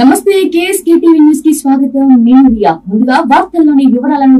నమస్తే KSK TV న్యూస్కి స్వాగతం. నేను రియా. ముందుగా వార్తల్లోని వివరాలను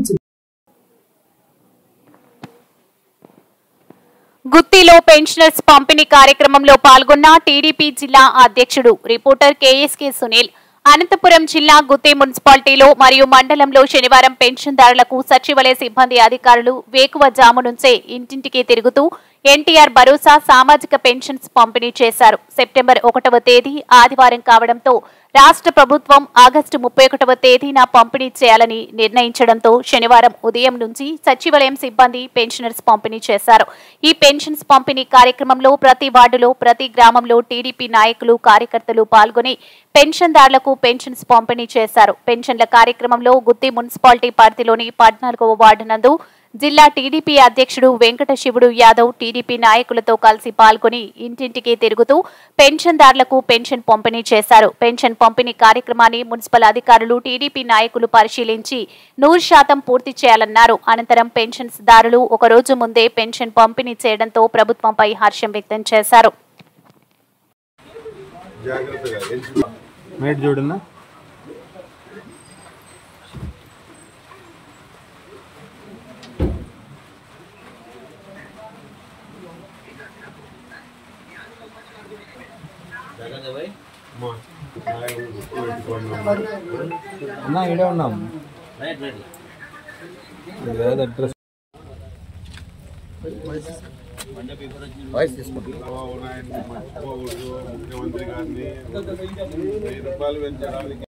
గుత్తిలో పెన్షనర్స్ పంపిణీ కార్యక్రమంలో పాల్గొన్న టీడీపీ జిల్లా అధ్యక్షుడు రిపోర్టర్ కేఎస్కే సునీల్ అనంతపురం జిల్లా గుత్తి మున్సిపాలిటీలో మరియు మండలంలో శనివారం పెన్షన్దారులకు సచివాలయ సిబ్బంది అధికారులు వేకువ జాము నుంచే ఇంటింటికి తిరుగుతూ ఎన్టీఆర్ భరోసా సామాజిక పెన్షన్స్ పంపిణీ చేశారు. సెప్టెంబర్ ఒకటవ తేదీ ఆదివారం కావడంతో రాష్ట్ర ప్రభుత్వం ఆగస్టు ముప్పై ఒకటవ తేదీన పంపిణీ చేయాలని నిర్ణయించడంతో శనివారం ఉదయం నుంచి సచివాలయం సిబ్బంది పెన్షనర్స్ పంపిణీ చేశారు. ఈ పెన్షన్స్ పంపిణీ కార్యక్రమంలో ప్రతి వార్డులో ప్రతి గ్రామంలో టీడీపీ నాయకులు కార్యకర్తలు పాల్గొని పెన్షన్దారులకు పెన్షన్స్ పంపిణీ చేశారు. పెన్షన్ల కార్యక్రమంలో గుత్తి మున్సిపాలిటీ పరిధిలోని పద్నాలుగవ వార్డు నందు జిల్లా టీడీపీ అధ్యక్షుడు వెంకట శివుడు యాదవ్ టీడీపీ నాయకులతో కలిసి పాల్గొని ఇంటింటికి తిరుగుతూ పెన్షన్దారులకు పెన్షన్ పంపిణీ చేశారు. పెన్షన్ పంపిణీ కార్యక్రమాన్ని మున్సిపల్ అధికారులు టీడీపీ నాయకులు పరిశీలించి నూరు శాతం పూర్తి చేయాలన్నారు. అనంతరం పెన్షన్స్ దారులు ఒక రోజు ముందే పెన్షన్ పంపిణీ చేయడంతో ప్రభుత్వంపై హర్షం వ్యక్తం చేశారు. అన్నా ఇడే ఉన్నాం ఇదే అడ్రస్ చంద్రబాబు నాయుడిని మర్చిపోకూడదు ముఖ్యమంత్రి గారిని వెయ్యి రూపాయలు పెంచడానికి